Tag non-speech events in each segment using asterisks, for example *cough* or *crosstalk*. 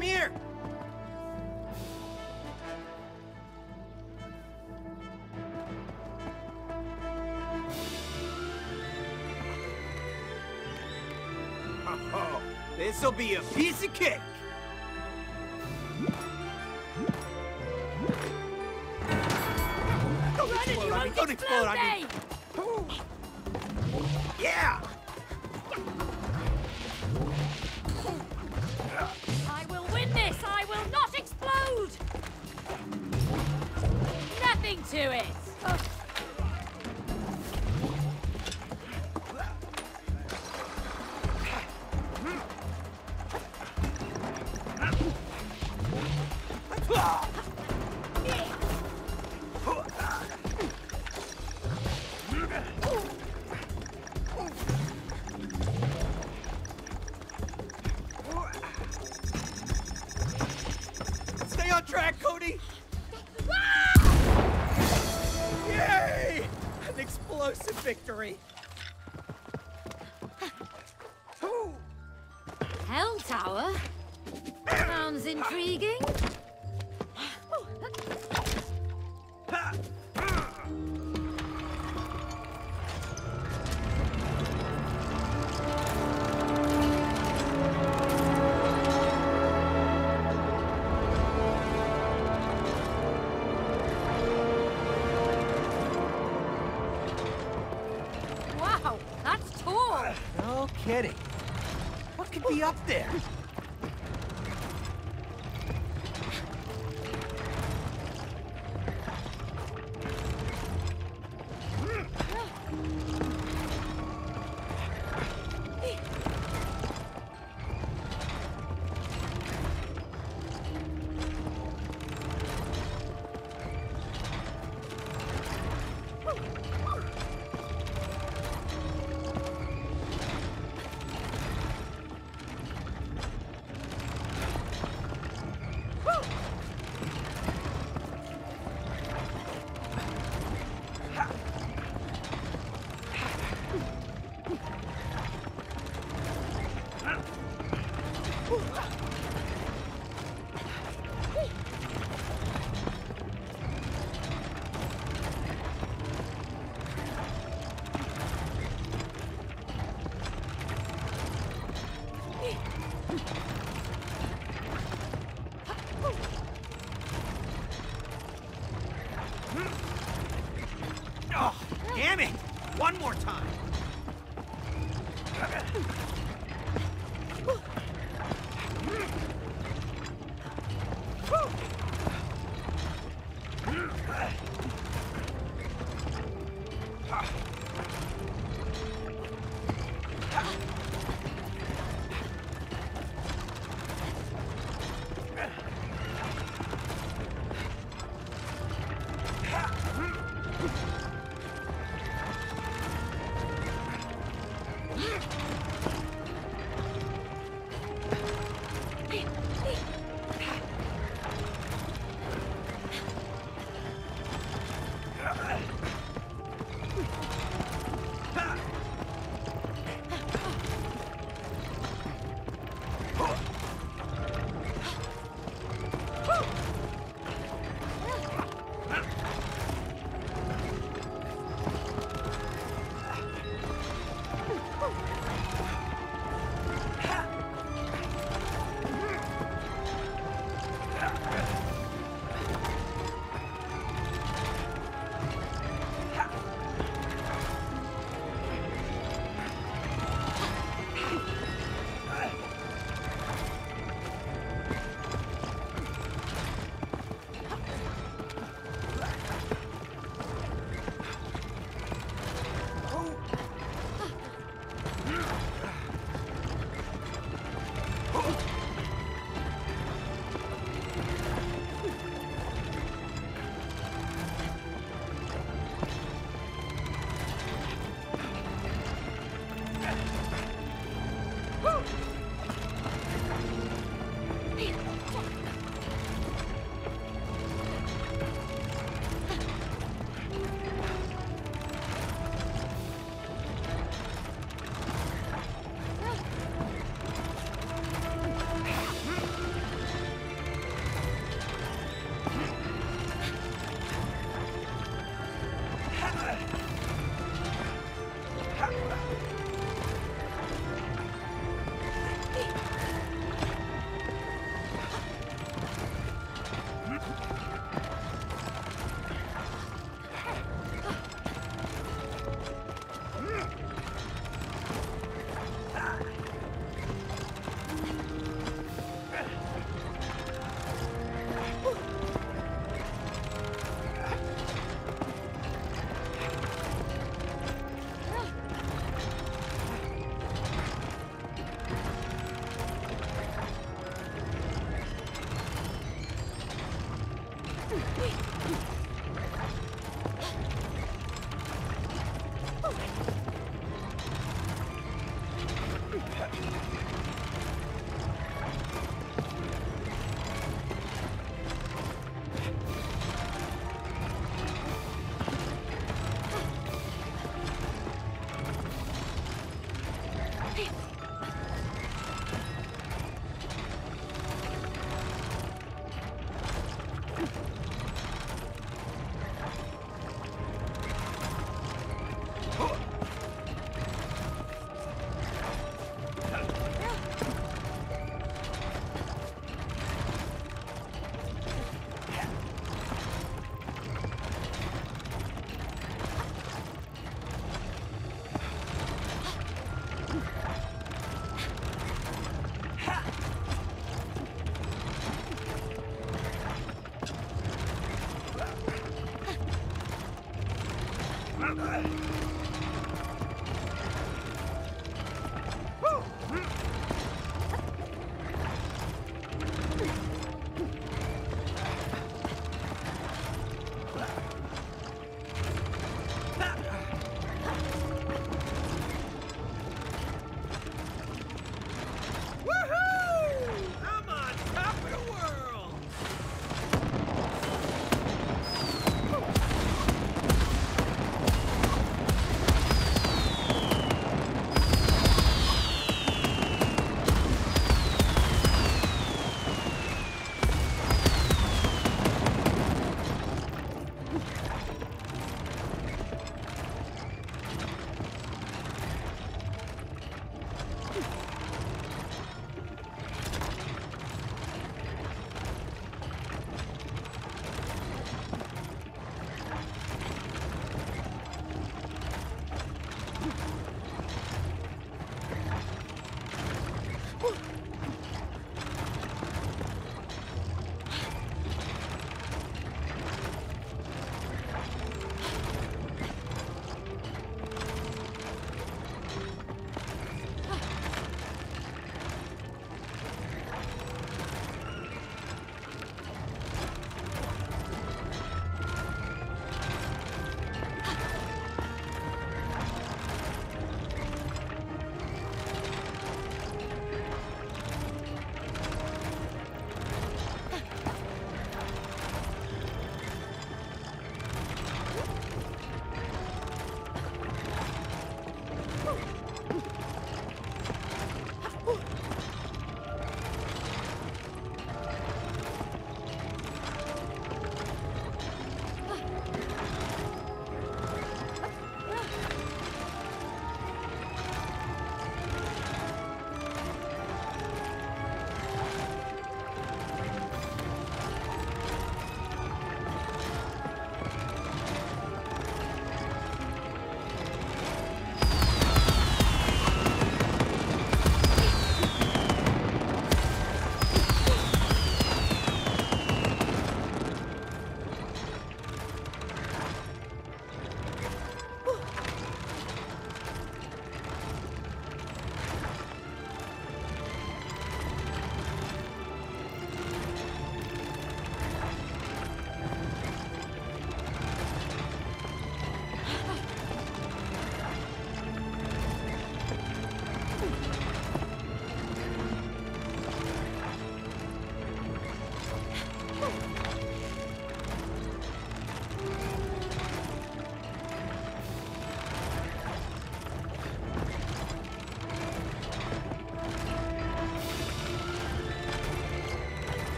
Come here! Oh, this'll be a piece of cake! Explode! Explode! there!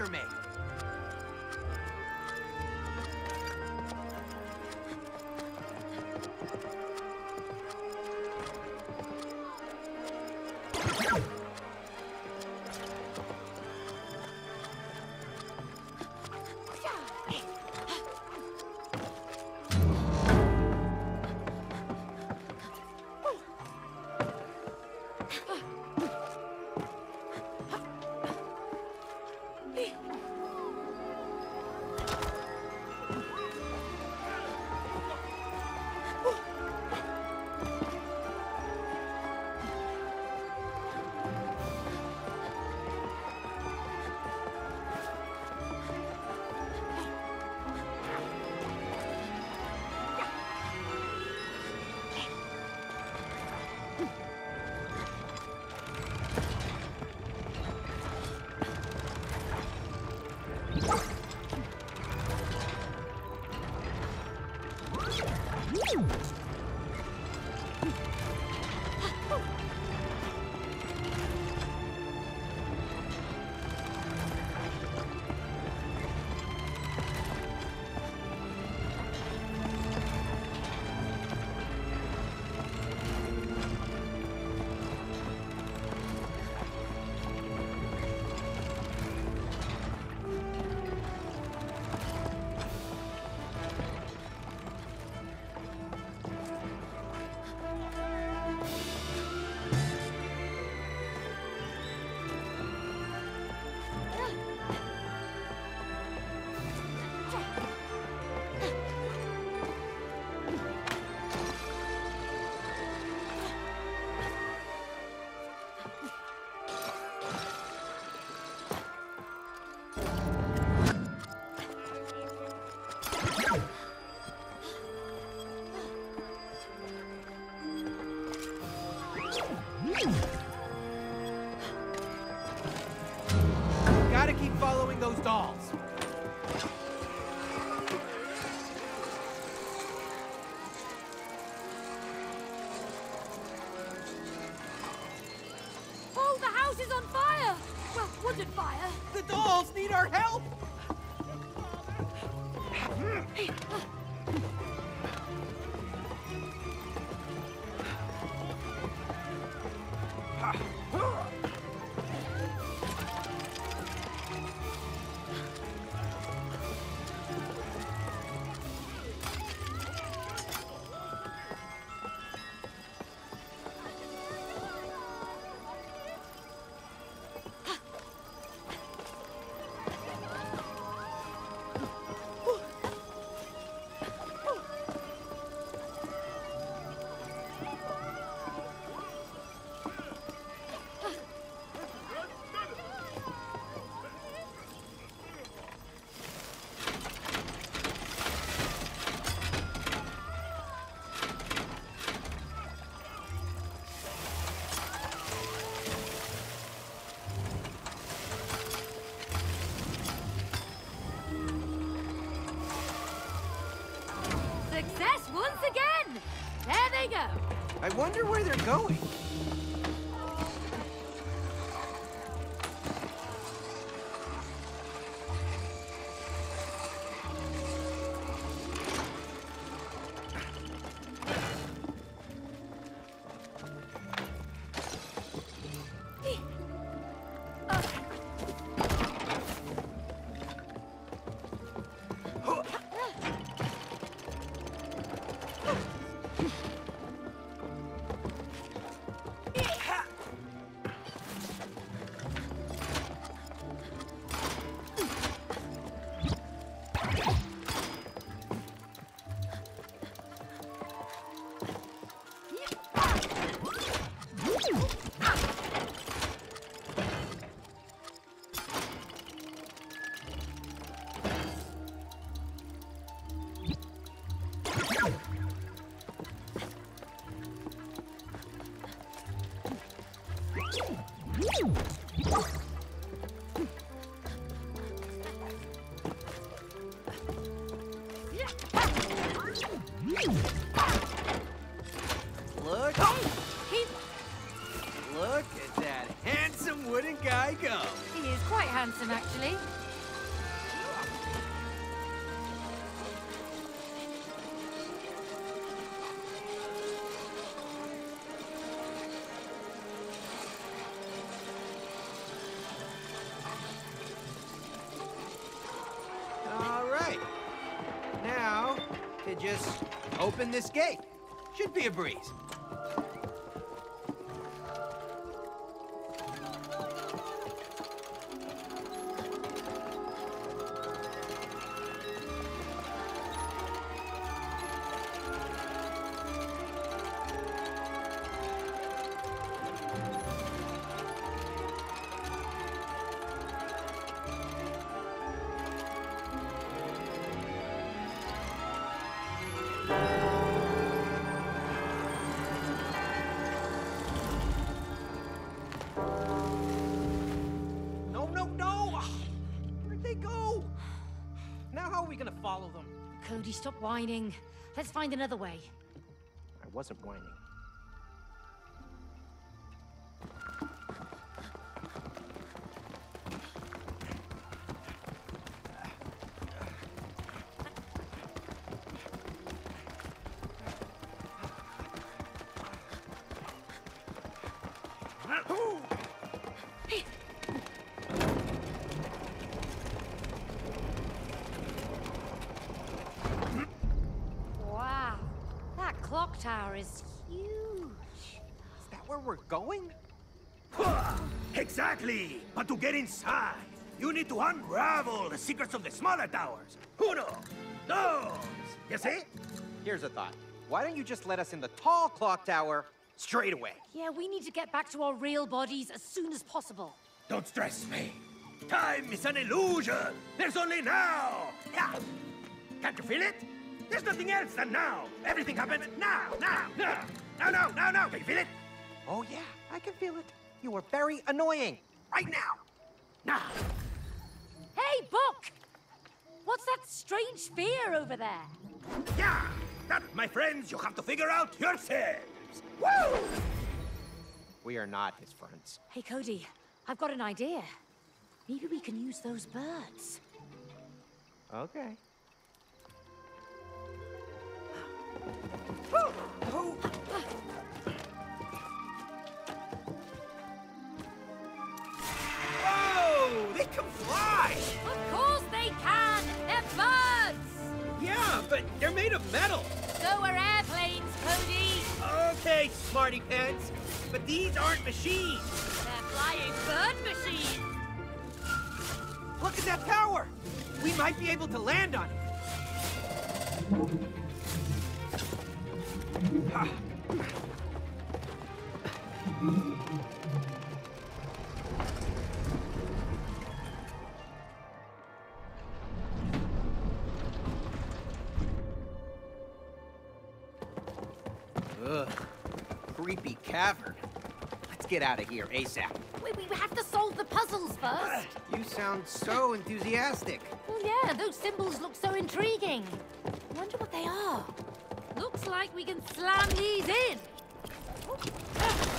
After me. Was it fire? The dolls need our help! Uh, I wonder where they're going. Just open this gate. Should be a breeze. Whining. Let's find another way. I wasn't whining. Exactly! But to get inside, you need to unravel the secrets of the smaller towers. Uno, dos, you see? Here's a thought. Why don't you just let us in the tall clock tower straight away? Yeah, we need to get back to our real bodies as soon as possible. Don't stress me. Time is an illusion. There's only now. Yeah. Can't you feel it? There's nothing else than now. Everything happens now, now, now. Now, now, now, now. Can you feel it? Oh yeah, I can feel it. You are very annoying. Right now. Now. Hey, Book! What's that strange sphere over there? Yeah. That, my friends, you have to figure out yourselves. Woo! We are not his friends. Hey, Cody, I've got an idea. Maybe we can use those birds. Okay. Whoa! But they're made of metal. So are airplanes, Cody! Okay, smarty pants. But these aren't machines. They're flying bird machines! Look at that tower. We might be able to land on it. Get out of here ASAP. We, we have to solve the puzzles first. *sighs* You sound so enthusiastic. Well, yeah, those symbols look so intriguing. I wonder what they are. Looks like we can slam these in. Ah!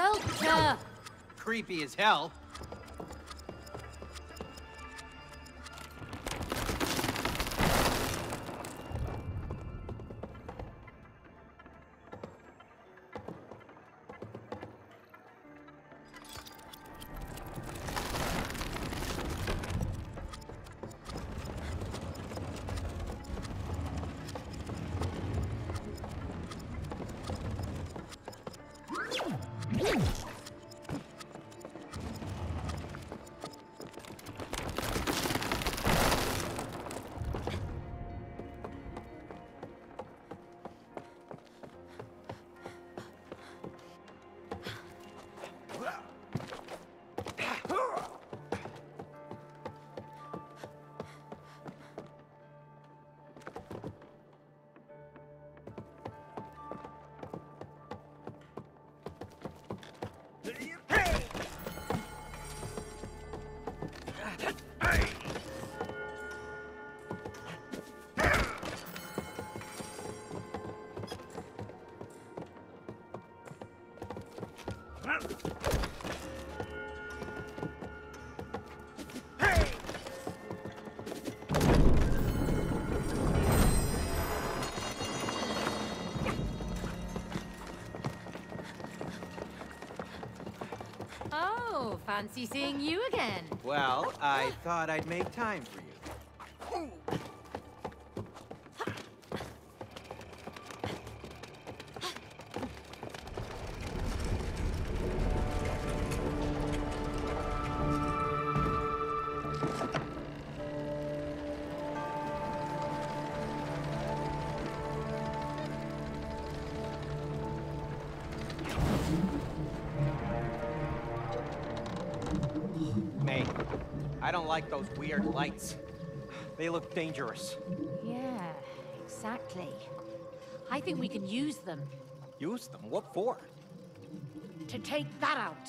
Sculpture. Creepy as hell. Fancy seeing you again. Well, I thought I'd make time for like those weird lights. They look dangerous. Yeah, exactly. I think we can use them Use them? What for? to take that out.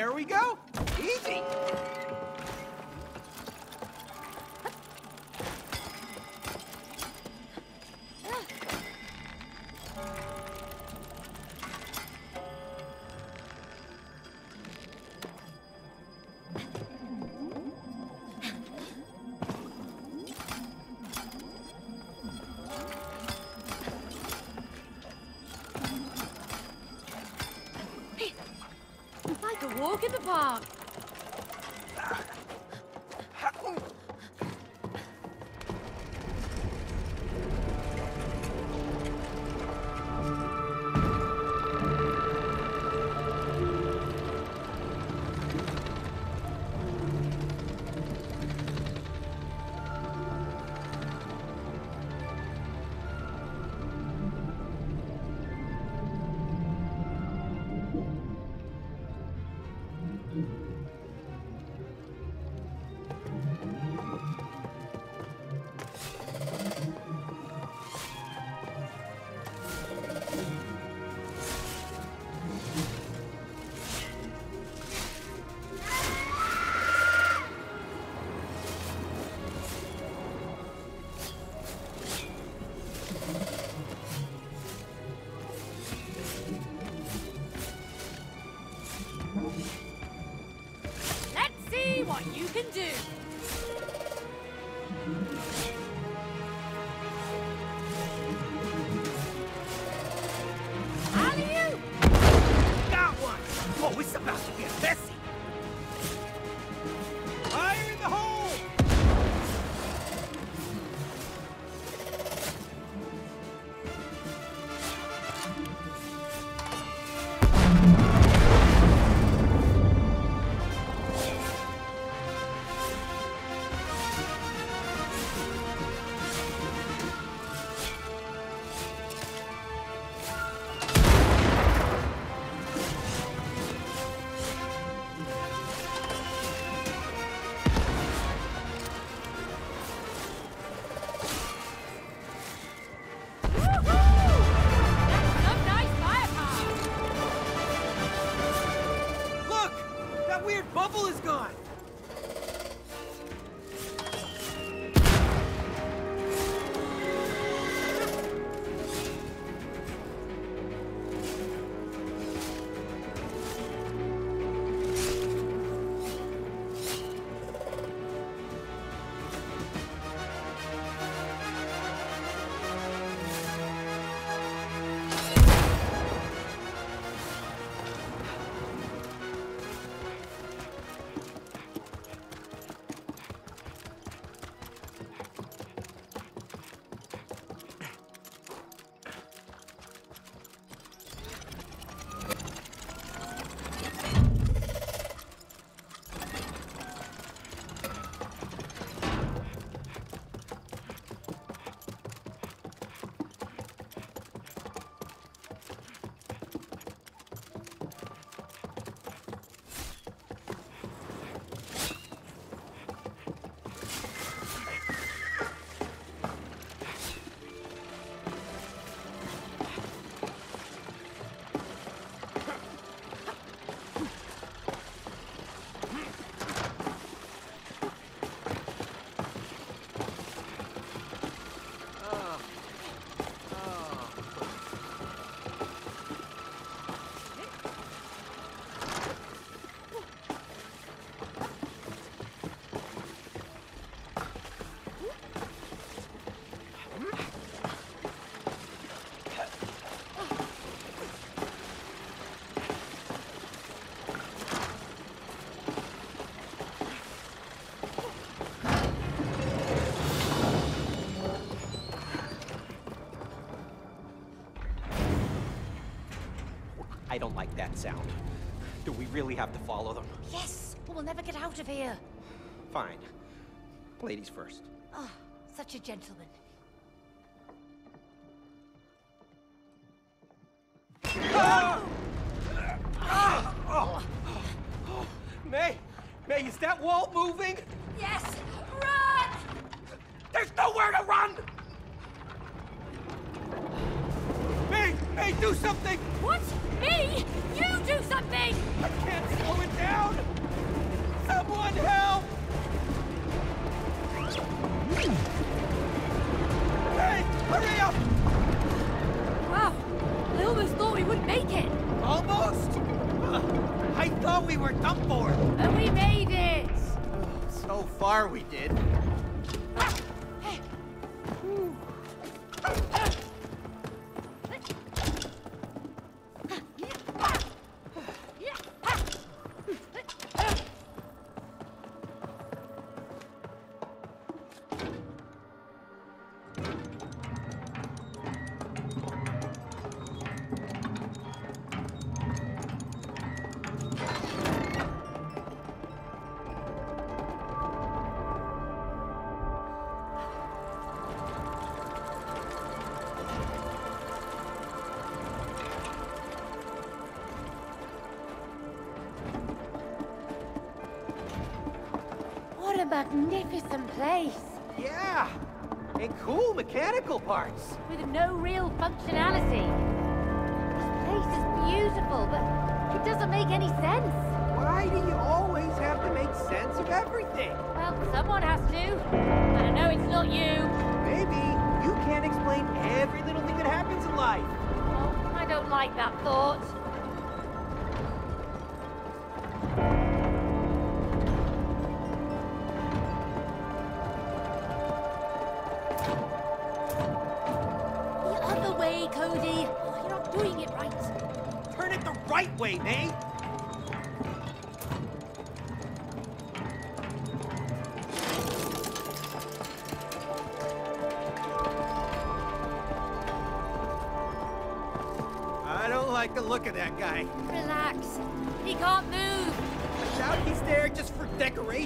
There we go. Easy. Walk in the park. Can do. That sound. Do we really have to follow them? Yes, or we'll never get out of here. Fine. Ladies first. Oh, such a gentleman. What a magnificent place! Yeah! And cool mechanical parts. With no real functionality. This place is beautiful, but it doesn't make any sense. Why do you always have to make sense of everything? Well, someone has to. But I know it's not you. Maybe you can't explain every little thing that happens in life. Oh, I don't like that thought.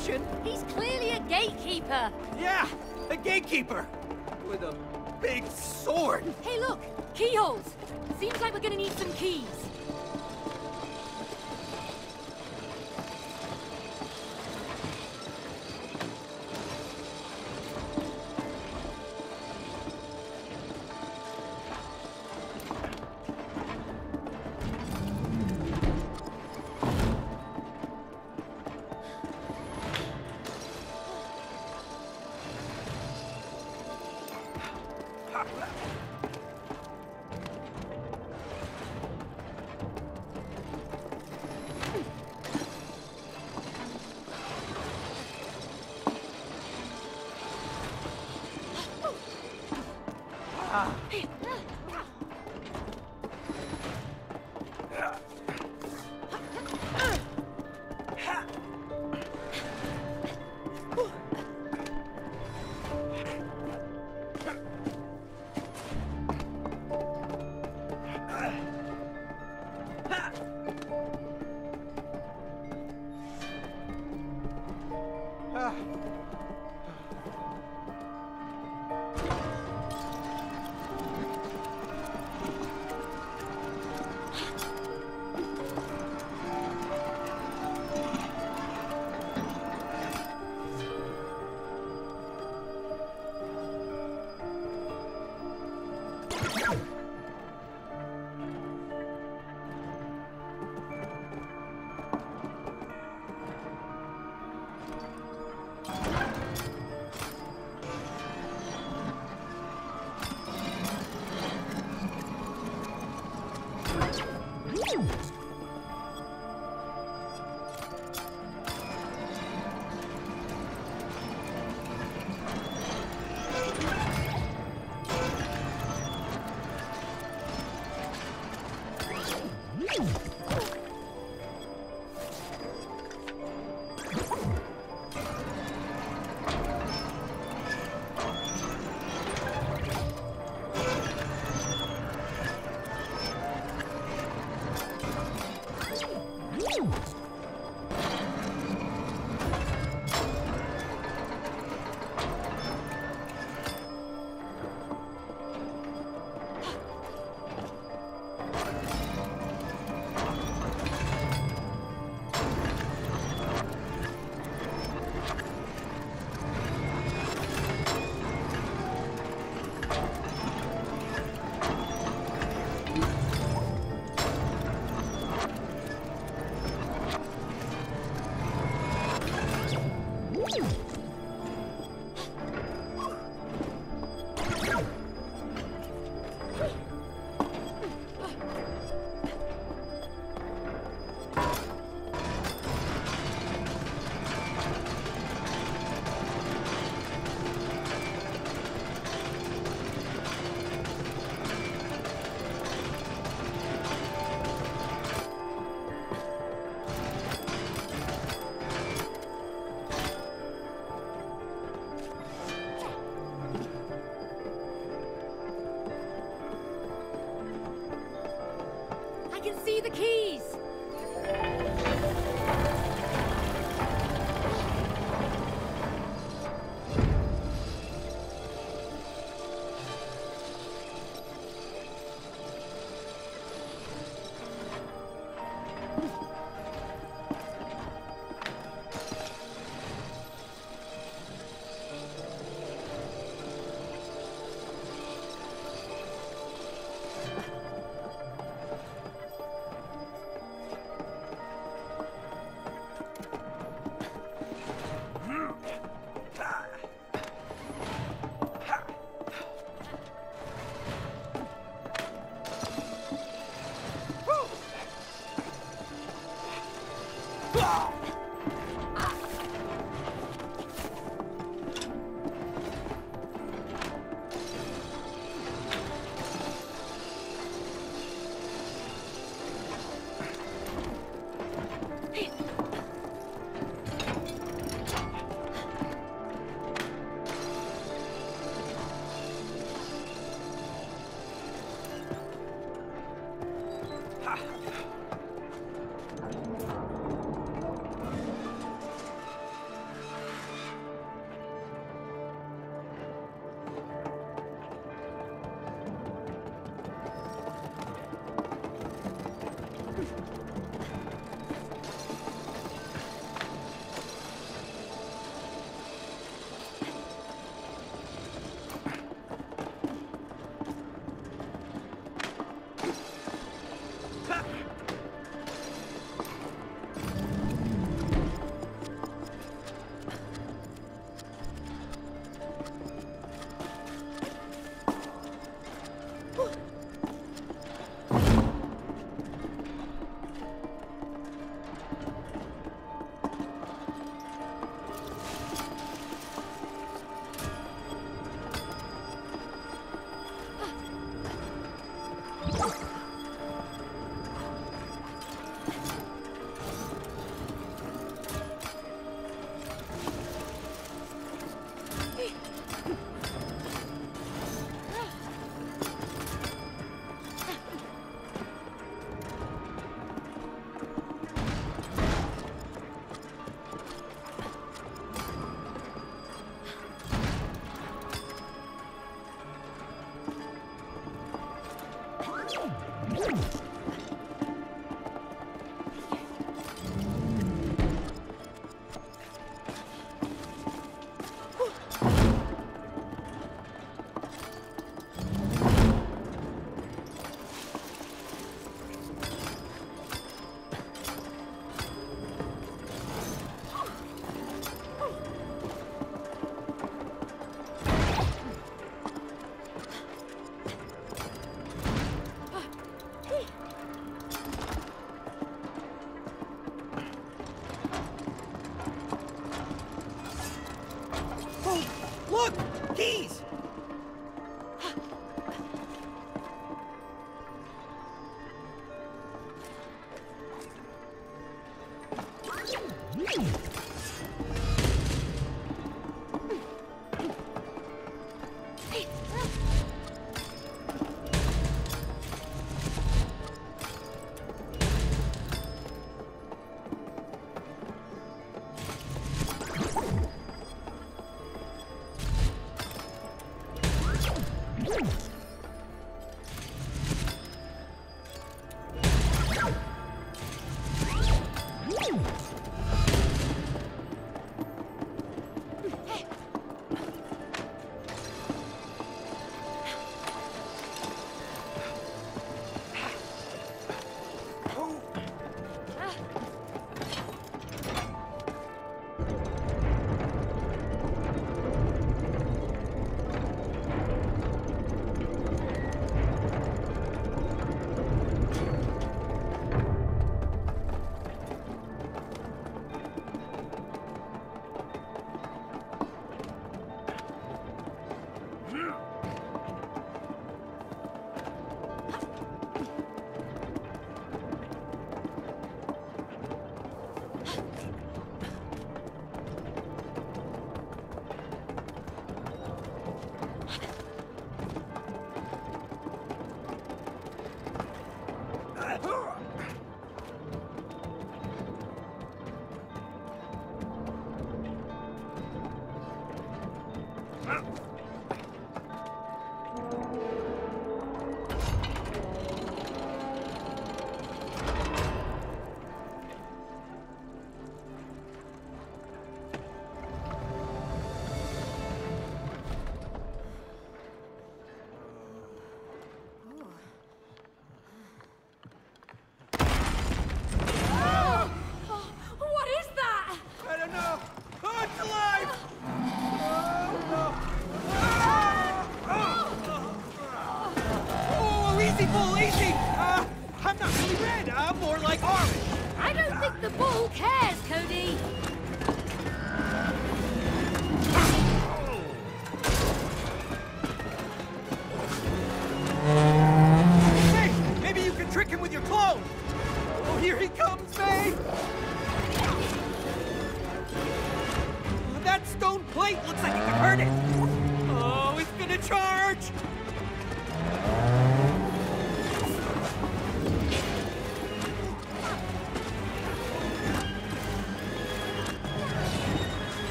Decoration. He's clearly a gatekeeper. Yeah, a gatekeeper with a big sword. Hey, look! Keyholes! Seems like we're gonna need some keys. Ah.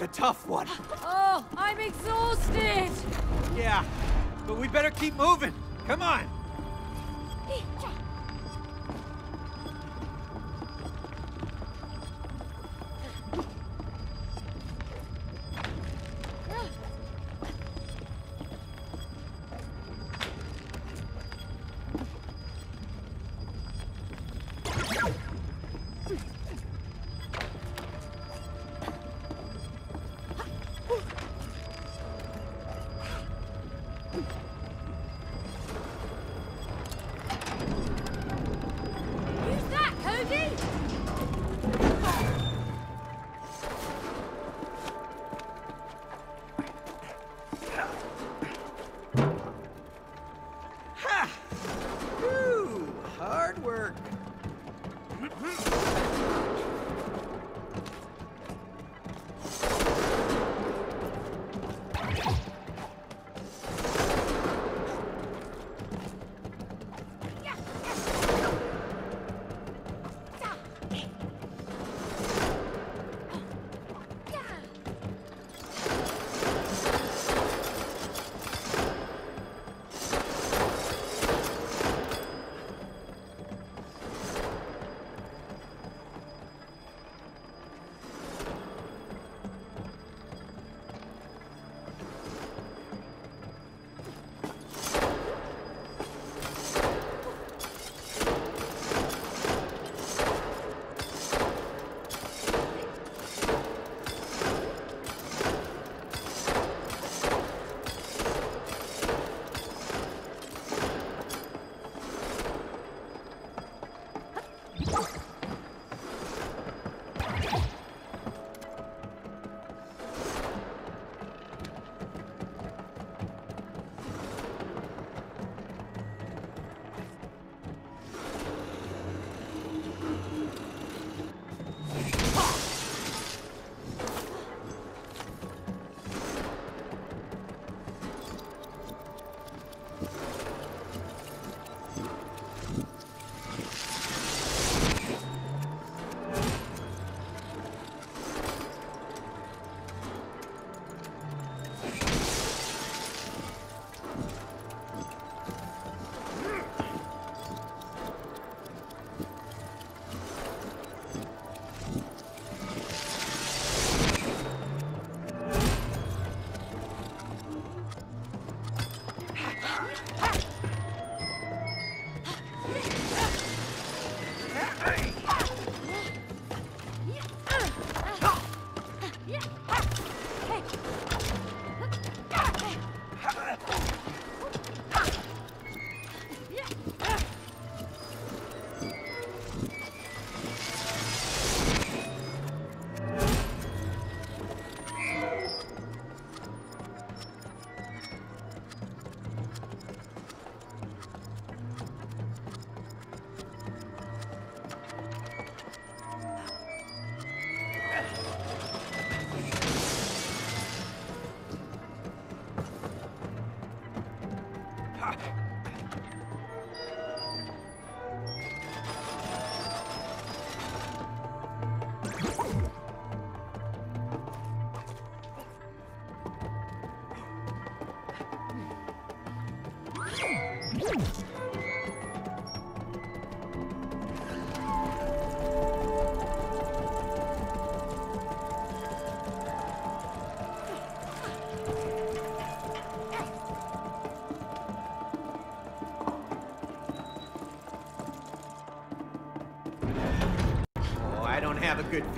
It's a tough one. Oh, I'm exhausted. Yeah, but we better keep moving. Mm-hmm.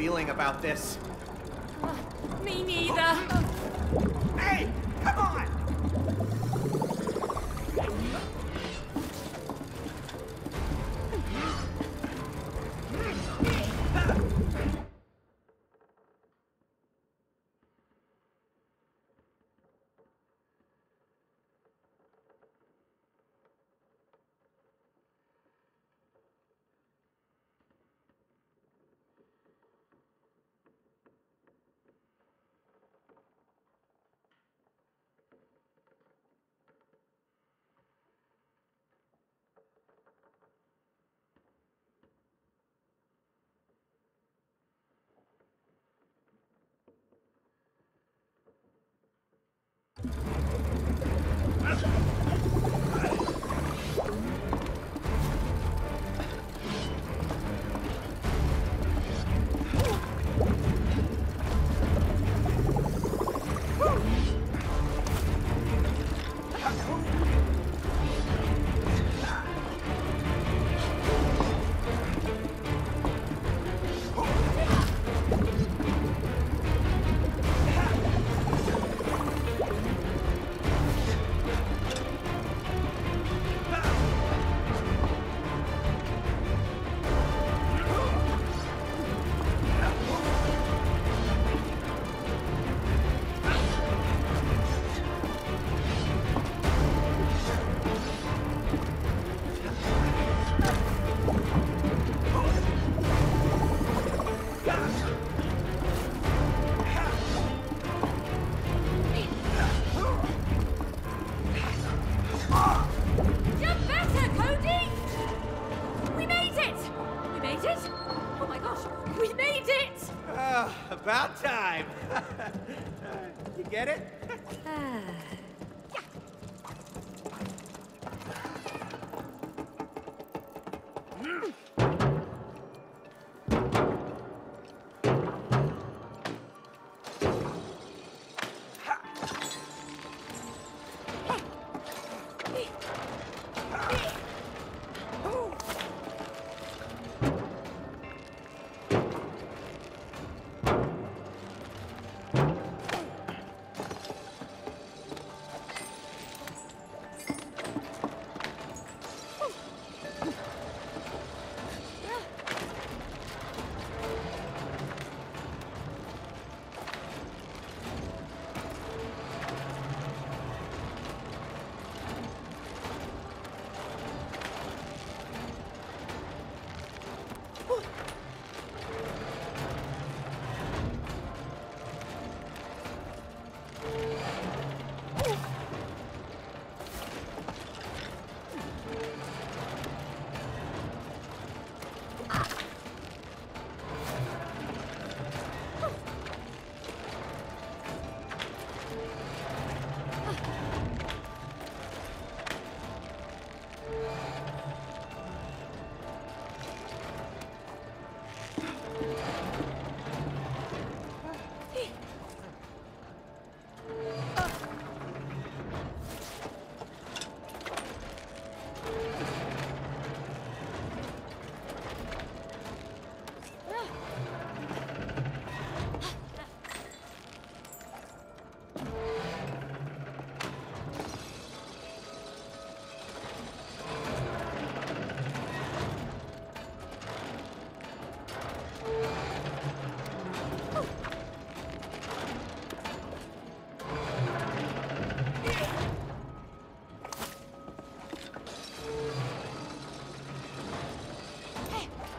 Feeling about this.